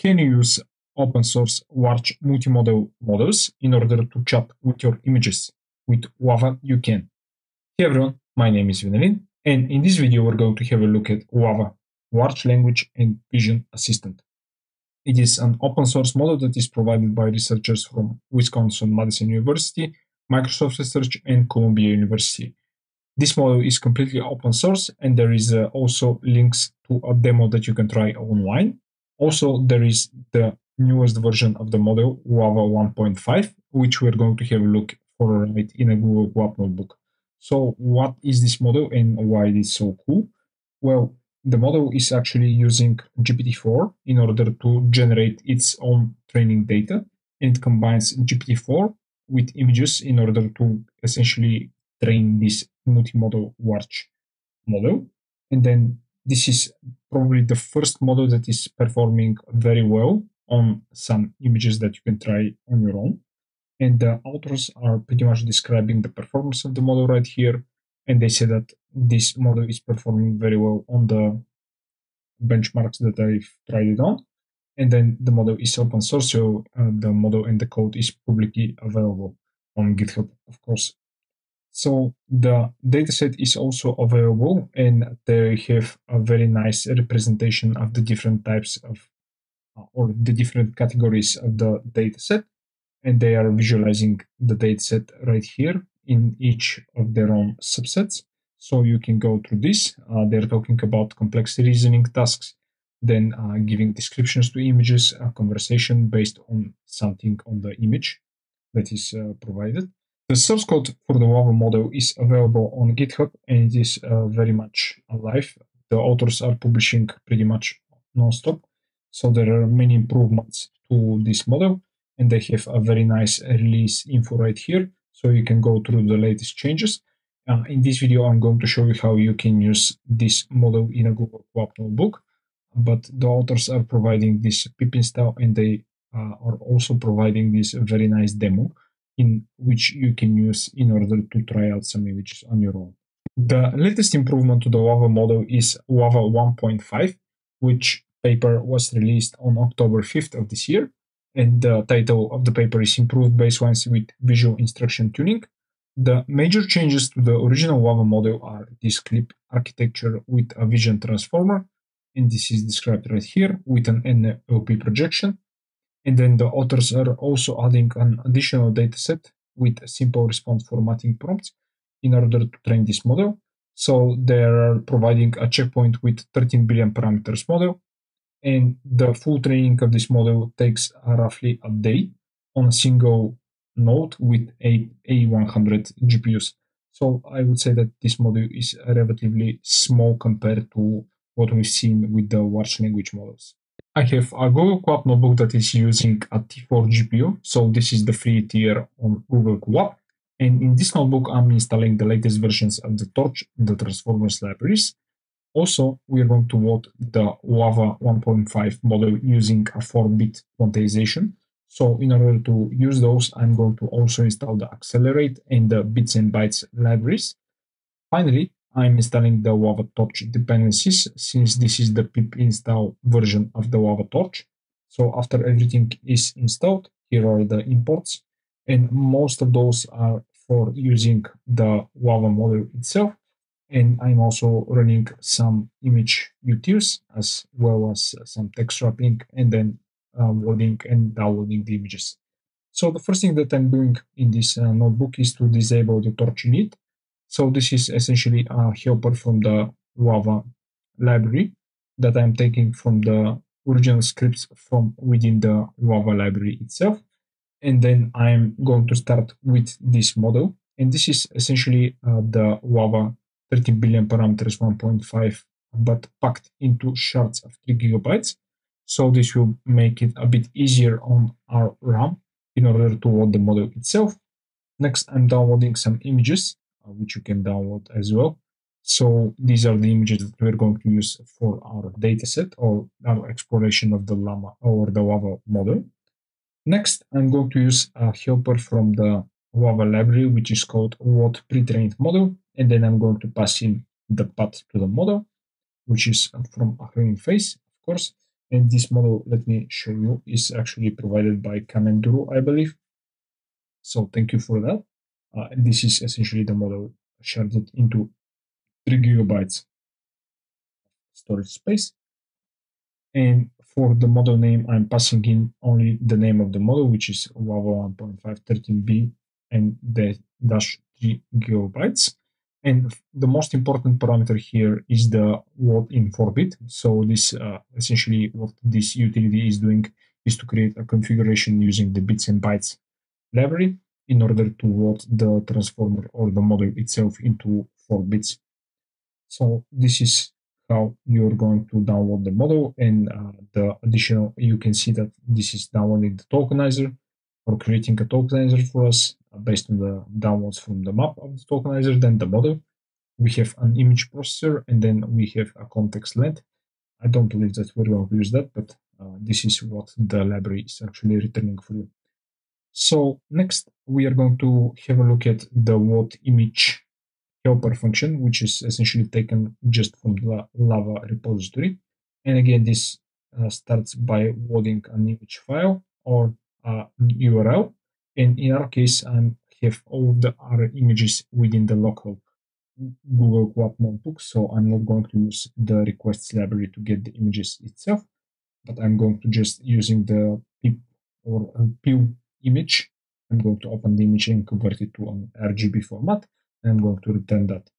Can you use open source large multimodal models in order to chat with your images? With LLaVA, you can. Hey everyone, my name is Venelin, and in this video we're going to have a look at LLaVA, Large Language and Vision Assistant. It is an open source model that is provided by researchers from Wisconsin-Madison University, Microsoft Research, and Columbia University. This model is completely open source and there is uh, also links to a demo that you can try online. Also, there is the newest version of the model, LLaVA 1.5, which we're going to have a look for right in a Google Colab notebook. So what is this model and why it is so cool? Well, the model is actually using GPT-4 in order to generate its own training data. And it combines GPT-4 with images in order to essentially train this multimodal large model. And then this is probably the first model that is performing very well on some images that you can try on your own. And the authors are pretty much describing the performance of the model right here. And they say that this model is performing very well on the benchmarks that I've tried it on. And then the model is open source, so uh, the model and the code is publicly available on GitHub, of course. So the dataset is also available and they have a very nice representation of the different types of uh, or the different categories of the dataset. And they are visualizing the dataset right here in each of their own subsets. So you can go through this. Uh, they're talking about complex reasoning tasks, then uh, giving descriptions to images, a conversation based on something on the image that is uh, provided the source code for the LLaVA model is available on GitHub and it is uh, very much alive. The authors are publishing pretty much non-stop. So there are many improvements to this model and they have a very nice release info right here. So you can go through the latest changes. Uh, in this video, I'm going to show you how you can use this model in a Google Colab notebook. But the authors are providing this pip install and they uh, are also providing this very nice demo in which you can use in order to try out some images on your own. The latest improvement to the LLaVA model is LLaVA 1.5, which paper was released on October 5th of this year. And the title of the paper is Improved Baselines with Visual Instruction Tuning. The major changes to the original LLaVA model are this clip architecture with a vision transformer, and this is described right here with an MLP projection, and then the authors are also adding an additional dataset with simple response formatting prompts in order to train this model. So they are providing a checkpoint with 13 billion parameters model. And the full training of this model takes roughly a day on a single node with a A100 GPUs. So I would say that this model is relatively small compared to what we've seen with the large language models. I have a Google Colab notebook that is using a T4 GPU. So this is the free tier on Google Colab. And in this notebook, I'm installing the latest versions of the Torch, and the Transformers libraries. Also, we are going to load the LLaVA 1.5 model using a 4-bit quantization. So in order to use those, I'm going to also install the Accelerate and the Bits and Bytes libraries. Finally, I'm installing the LLaVA Torch dependencies since this is the pip install version of the LLaVA Torch. So after everything is installed, here are the imports and most of those are for using the LLaVA model itself. And I'm also running some image utils as well as some text wrapping and then uh, loading and downloading the images. So the first thing that I'm doing in this uh, notebook is to disable the torch init so this is essentially a helper from the LLaVA library that I'm taking from the original scripts from within the LLaVA library itself. And then I'm going to start with this model. And this is essentially uh, the LLaVA 13 billion parameters 1.5, but packed into shards of 3 gigabytes. So this will make it a bit easier on our RAM in order to load the model itself. Next, I'm downloading some images which you can download as well. So these are the images that we're going to use for our dataset or our exploration of the Llama or the LLaVA model. Next, I'm going to use a helper from the LLaVA library, which is called what pre-trained model. And then I'm going to pass in the path to the model, which is from a Hugging Face, of course. And this model, let me show you, is actually provided by Kamenduru, I believe. So thank you for that. Uh, this is essentially the model sharded into 3 gigabytes storage space. And for the model name, I'm passing in only the name of the model, which is LLaVA 1.513b and the dash 3 gigabytes. And the most important parameter here is the word in 4-bit. So this uh, essentially what this utility is doing is to create a configuration using the bits and bytes library in order to load the transformer or the model itself into 4 bits. So this is how you're going to download the model and uh, the additional, you can see that this is downloading the tokenizer or creating a tokenizer for us uh, based on the downloads from the map of the tokenizer, then the model. We have an image processor and then we have a context length. I don't believe that we're going to use that, but uh, this is what the library is actually returning for you. So next we are going to have a look at the what image helper function, which is essentially taken just from the LLaVA repository. And again, this uh, starts by loading an image file or uh, URL. And in our case, I have all the other images within the local Google Colab notebook. So I'm not going to use the requests library to get the images itself, but I'm going to just using the pip or PIL image. I'm going to open the image and convert it to an RGB format. I'm going to return that.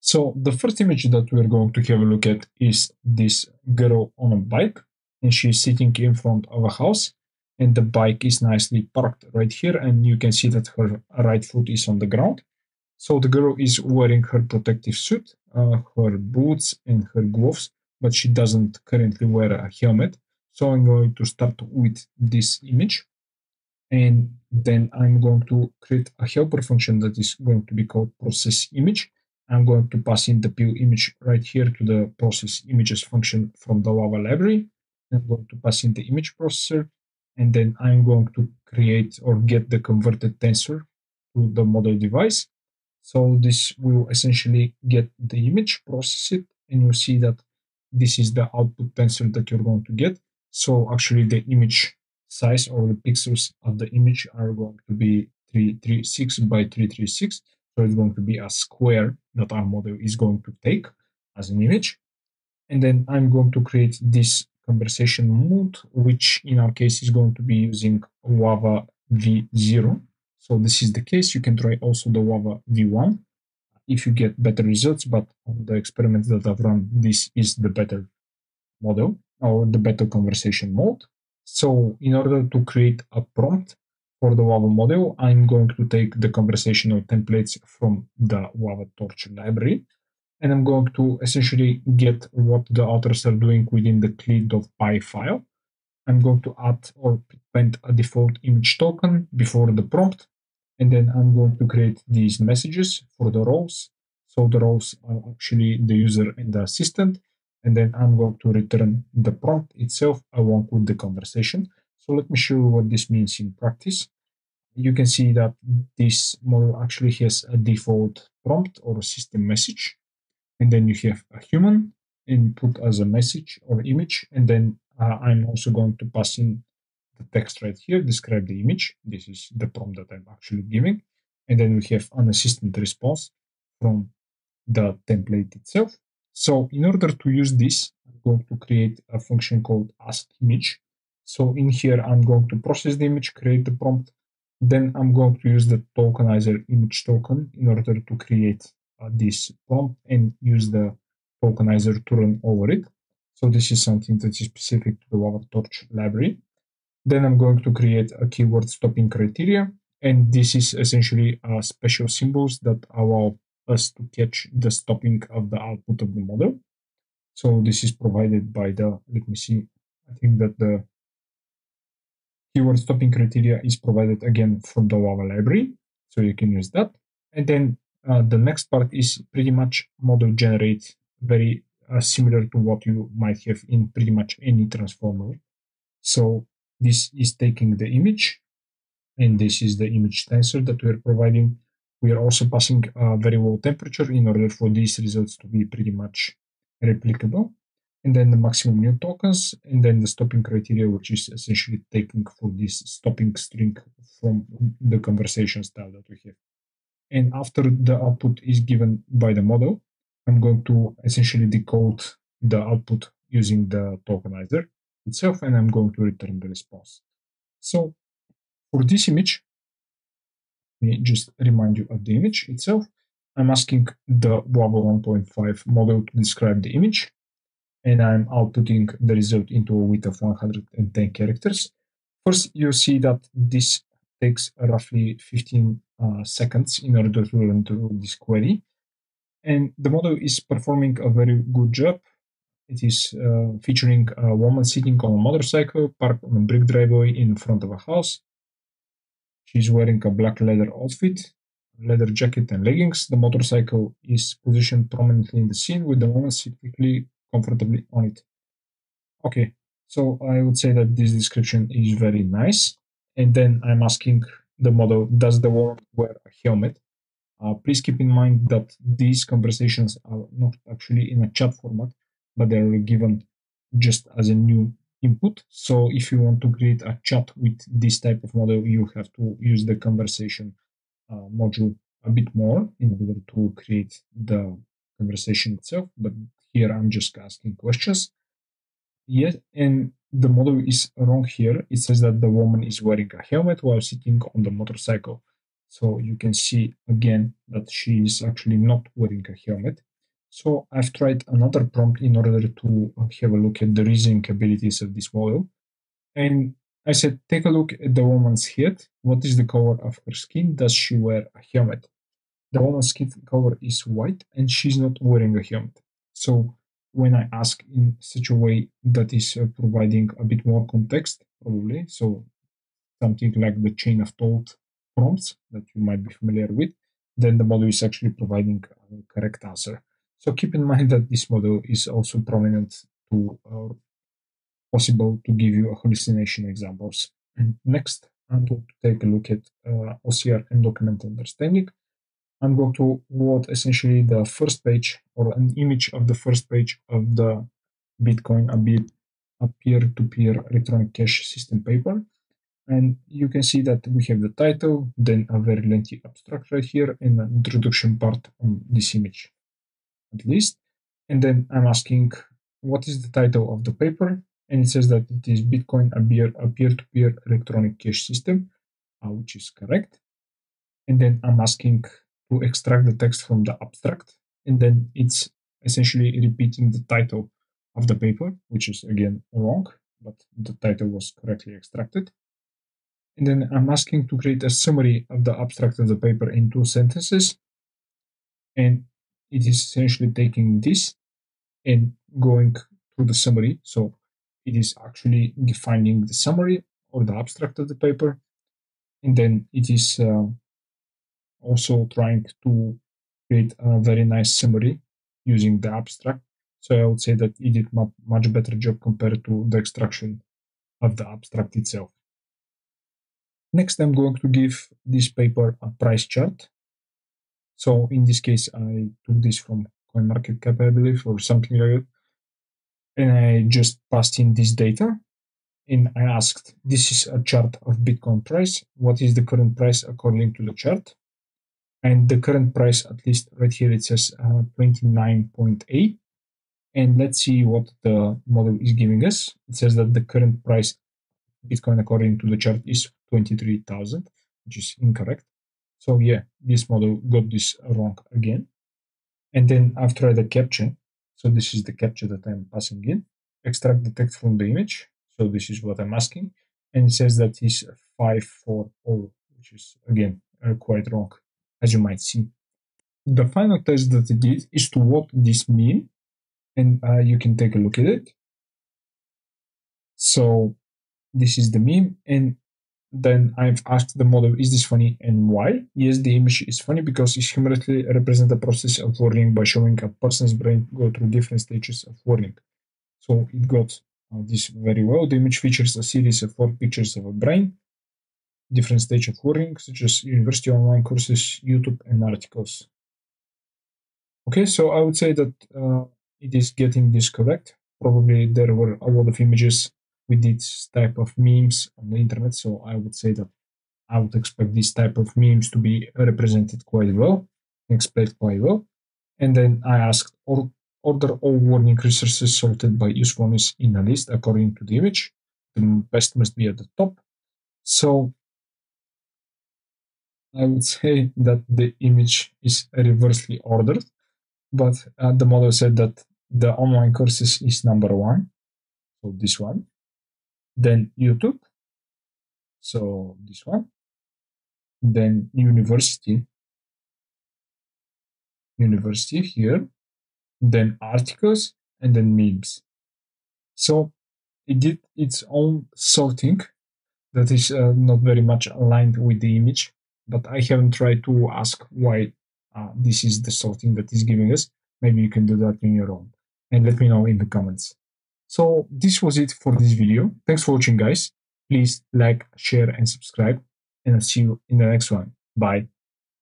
So the first image that we're going to have a look at is this girl on a bike and she's sitting in front of a house and the bike is nicely parked right here and you can see that her right foot is on the ground. So the girl is wearing her protective suit, uh, her boots and her gloves, but she doesn't currently wear a helmet. So I'm going to start with this image and then I'm going to create a helper function that is going to be called process image. I'm going to pass in the PIL image right here to the process images function from the LLaVA library. I'm going to pass in the image processor, and then I'm going to create or get the converted tensor to the model device. So this will essentially get the image, process it, and you see that this is the output tensor that you're going to get. So actually the image size or the pixels of the image are going to be 336 by 336. So it's going to be a square that our model is going to take as an image. And then I'm going to create this conversation mode, which in our case is going to be using LLaVA v0. So this is the case. You can try also the LLaVA v1 if you get better results, but on the experiments that I've run, this is the better model or the better conversation mode. So in order to create a prompt for the LLaVA model, I'm going to take the conversational templates from the LLaVA Torch library. And I'm going to essentially get what the authors are doing within the cli.py file. I'm going to add or append a default image token before the prompt. And then I'm going to create these messages for the roles. So the roles are actually the user and the assistant and then I'm going to return the prompt itself along with the conversation. So let me show you what this means in practice. You can see that this model actually has a default prompt or system message. And then you have a human input as a message or image. And then uh, I'm also going to pass in the text right here, describe the image. This is the prompt that I'm actually giving. And then we have an assistant response from the template itself. So in order to use this, I'm going to create a function called askImage. So in here, I'm going to process the image, create the prompt. Then I'm going to use the tokenizer image token in order to create uh, this prompt and use the tokenizer to run over it. So this is something that is specific to the LLaVA Torch library. Then I'm going to create a keyword stopping criteria. And this is essentially uh, special symbols that allow us to catch the stopping of the output of the model. So this is provided by the, let me see, I think that the keyword stopping criteria is provided again from the LLaVA library. So you can use that. And then uh, the next part is pretty much model generate very uh, similar to what you might have in pretty much any transformer. So this is taking the image and this is the image tensor that we're providing we are also passing a very low temperature in order for these results to be pretty much replicable. and then the maximum new tokens, and then the stopping criteria, which is essentially taking for this stopping string from the conversation style that we have. And after the output is given by the model, I'm going to essentially decode the output using the tokenizer itself, and I'm going to return the response. So for this image, me just remind you of the image itself. I'm asking the LLaVA 1.5 model to describe the image, and I'm outputting the result into a width of 110 characters. First, you see that this takes roughly 15 uh, seconds in order to run through this query. And the model is performing a very good job. It is uh, featuring a woman sitting on a motorcycle parked on a brick driveway in front of a house. She's wearing a black leather outfit, leather jacket, and leggings. The motorcycle is positioned prominently in the scene with the woman sitting comfortably on it. Okay, so I would say that this description is very nice. And then I'm asking the model, does the woman wear a helmet? Uh, please keep in mind that these conversations are not actually in a chat format, but they're given just as a new input. So if you want to create a chat with this type of model, you have to use the conversation uh, module a bit more in order to create the conversation itself. But here I'm just asking questions. Yes, and the model is wrong here. It says that the woman is wearing a helmet while sitting on the motorcycle. So you can see again that she is actually not wearing a helmet. So I've tried another prompt in order to have a look at the reasoning abilities of this model. And I said, take a look at the woman's head. What is the color of her skin? Does she wear a helmet? The woman's skin color is white and she's not wearing a helmet. So when I ask in such a way that is uh, providing a bit more context, probably, so something like the chain of thought prompts that you might be familiar with, then the model is actually providing a correct answer. So keep in mind that this model is also prominent to uh, possible to give you hallucination examples. And next, I'm going to take a look at uh, OCR and document understanding. I'm going to load essentially the first page or an image of the first page of the Bitcoin a peer-to-peer electronic cash system paper. And you can see that we have the title, then a very lengthy abstract right here, and an introduction part on this image, at least. And then I'm asking, what is the title of the paper? And it says that it is Bitcoin a peer-to-peer electronic cash system, uh, which is correct. And then I'm asking to extract the text from the abstract, and then it's essentially repeating the title of the paper, which is again wrong, but the title was correctly extracted. And then I'm asking to create a summary of the abstract of the paper in two sentences. And it is essentially taking this and going to the summary. So it is actually defining the summary or the abstract of the paper. And then it is uh, also trying to create a very nice summary using the abstract. So I would say that it did much better job compared to the extraction of the abstract itself. Next, I'm going to give this paper a price chart. So in this case, I took this from CoinMarketCap, I believe, or something like that. And I just passed in this data. And I asked, this is a chart of Bitcoin price. What is the current price according to the chart? and the current price at least right here it says uh, 29.8 and let's see what the model is giving us it says that the current price bitcoin according to the chart is 23000 which is incorrect so yeah this model got this wrong again and then i've tried the captcha so this is the captcha that i'm passing in extract the text from the image so this is what i'm asking and it says that is 540 which is again uh, quite wrong as you might see. The final test that I did is to what this mean, and uh, you can take a look at it. So this is the meme, and then I've asked the model, is this funny and why? Yes, the image is funny because it humorously represents the process of learning by showing a person's brain go through different stages of learning. So it got uh, this very well. The image features a series of four pictures of a brain, different stage of learning, such as university online courses, YouTube, and articles. Okay, so I would say that uh, it is getting this correct. probably there were a lot of images with this type of memes on the internet. So I would say that I would expect this type of memes to be represented quite well, explained quite well. And then I asked order all warning resources sorted by usefulness in a list according to the image. The best must be at the top. So I would say that the image is reversely ordered, but uh, the model said that the online courses is number one, so this one. Then YouTube, so this one. Then university, university here. Then articles, and then memes. So it did its own sorting that is uh, not very much aligned with the image but I haven't tried to ask why uh, this is the sorting that is giving us. Maybe you can do that on your own and let me know in the comments. So this was it for this video. Thanks for watching guys. Please like, share and subscribe and I'll see you in the next one. Bye.